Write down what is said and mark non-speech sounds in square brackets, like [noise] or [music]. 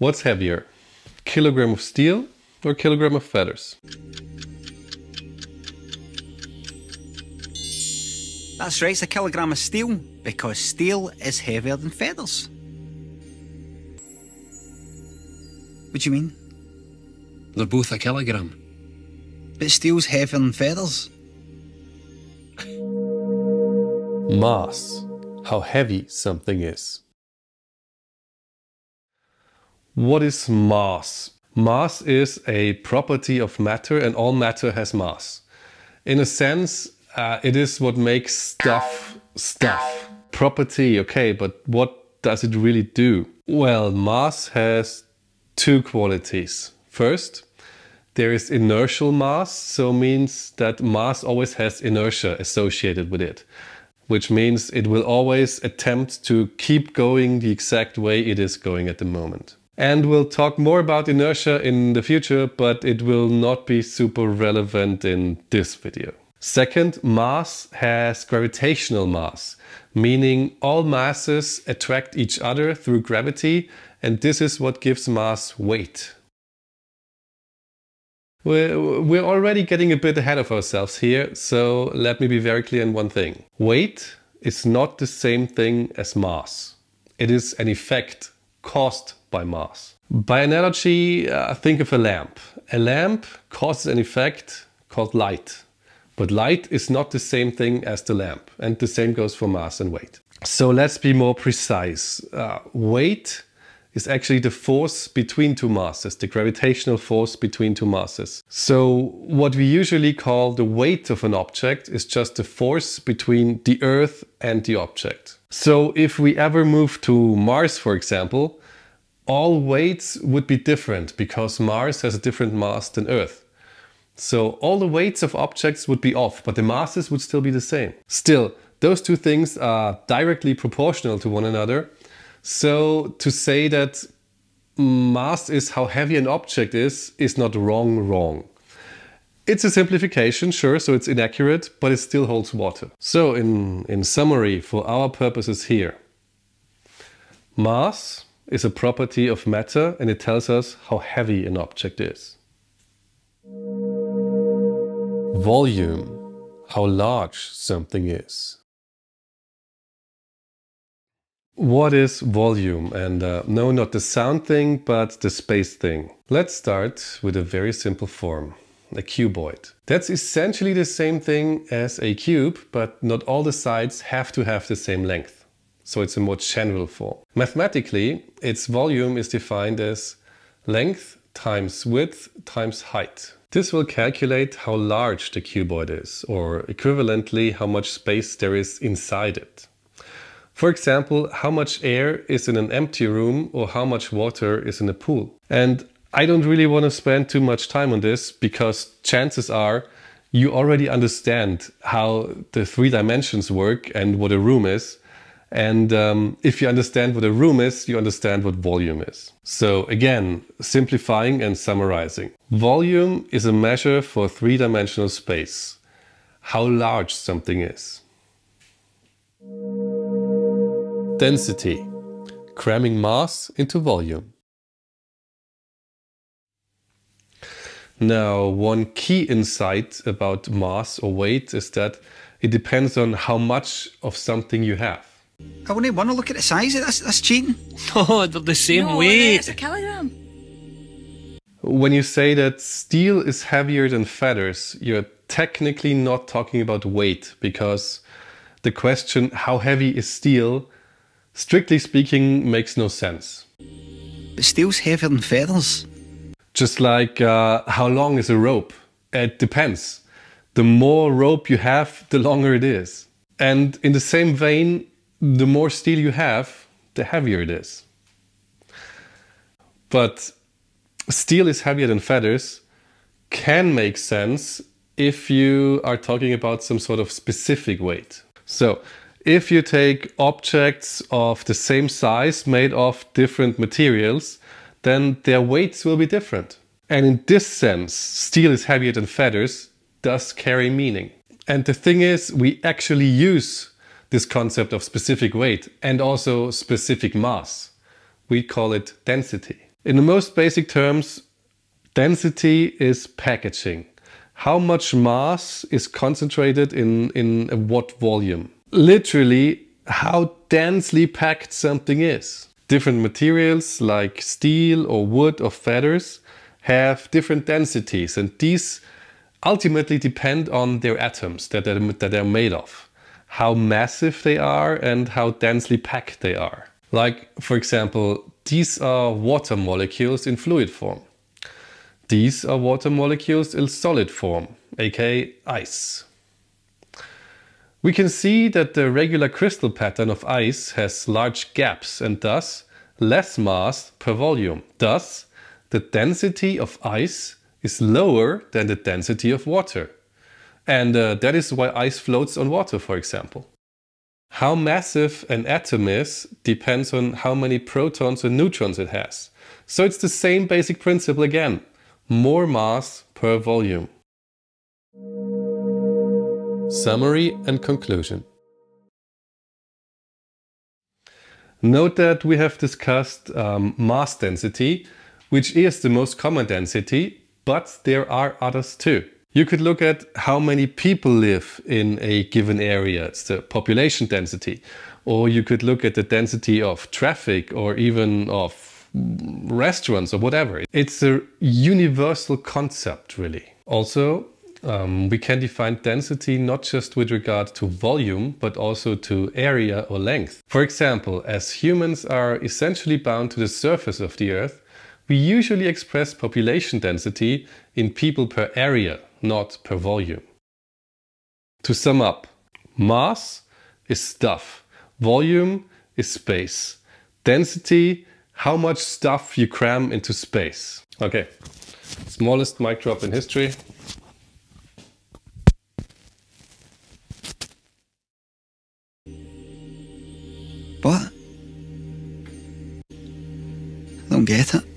What's heavier? Kilogram of steel or kilogram of feathers? That's right, it's a kilogram of steel, because steel is heavier than feathers. What do you mean? They're both a kilogram. But steel's heavier than feathers. Mass. How heavy something is. What is mass? Mass is a property of matter and all matter has mass. In a sense, uh, it is what makes stuff stuff. Property, okay, but what does it really do? Well, mass has two qualities. First, there is inertial mass, so means that mass always has inertia associated with it, which means it will always attempt to keep going the exact way it is going at the moment. And we'll talk more about inertia in the future, but it will not be super relevant in this video. Second, mass has gravitational mass, meaning all masses attract each other through gravity, and this is what gives mass weight. We're, already getting a bit ahead of ourselves here, so let me be very clear in one thing. Weight is not the same thing as mass. It is an effect caused by mass. By analogy, uh, think of a lamp. A lamp causes an effect called light. But light is not the same thing as the lamp, and the same goes for mass and weight. So let's be more precise. Uh, weight is actually the force between two masses, the gravitational force between two masses. So what we usually call the weight of an object is just the force between the Earth and the object. So if we ever move to Mars, for example, all weights would be different because Mars has a different mass than Earth. So all the weights of objects would be off, but the masses would still be the same. Still, those two things are directly proportional to one another. So to say that mass is how heavy an object is, is not wrong wrong. It's a simplification, sure, so it's inaccurate, but it still holds water. So in, in summary, for our purposes here, mass is a property of matter and it tells us how heavy an object is. Volume, how large something is. What is volume? And uh, no, not the sound thing, but the space thing. Let's start with a very simple form, a cuboid. That's essentially the same thing as a cube, but not all the sides have to have the same length. So it's a more general form. Mathematically, its volume is defined as length times width times height. This will calculate how large the cuboid is, or equivalently how much space there is inside it. For example, how much air is in an empty room or how much water is in a pool. And I don't really want to spend too much time on this because chances are you already understand how the three dimensions work and what a room is. And um, if you understand what a room is, you understand what volume is. So again, simplifying and summarizing. Volume is a measure for three-dimensional space. How large something is. Density. Cramming mass into volume. Now, one key insight about mass or weight is that it depends on how much of something you have. I wouldn't want to look at the size of this. That's cheating. [laughs] Oh, they're the same no, weight. It's a kilogram. When you say that steel is heavier than feathers, you're technically not talking about weight because the question, how heavy is steel, strictly speaking, makes no sense. But steel's heavier than feathers. Just like uh, how long is a rope? It depends. The more rope you have, the longer it is. And in the same vein, the more steel you have, the heavier it is. But steel is heavier than feathers can make sense if you are talking about some sort of specific weight. So if you take objects of the same size made of different materials, then their weights will be different. And in this sense, steel is heavier than feathers does carry meaning. And the thing is, we actually use this concept of specific weight and also specific mass. We call it density. In the most basic terms, density is packaging. How much mass is concentrated in, in what volume? Literally, how densely packed something is. Different materials like steel or wood or feathers have different densities and these ultimately depend on their atoms that they're, that they're made of. How massive they are and how densely packed they are. Like, for example, these are water molecules in fluid form. These are water molecules in solid form, aka ice. We can see that the regular crystal pattern of ice has large gaps and thus less mass per volume. Thus, the density of ice is lower than the density of water. And uh, that is why ice floats on water, for example. How massive an atom is depends on how many protons and neutrons it has. So it's the same basic principle again. More mass per volume. Summary and conclusion. Note that we have discussed um, mass density, which is the most common density, but there are others too. You could look at how many people live in a given area, it's the population density. Or you could look at the density of traffic or even of restaurants or whatever. It's a universal concept, really. Also, um, we can define density not just with regard to volume, but also to area or length. For example, as humans are essentially bound to the surface of the Earth, we usually express population density in people per area, not per volume. To sum up, mass is stuff, volume is space, density, how much stuff you cram into space. Okay, smallest mic drop in history. What? I don't get it.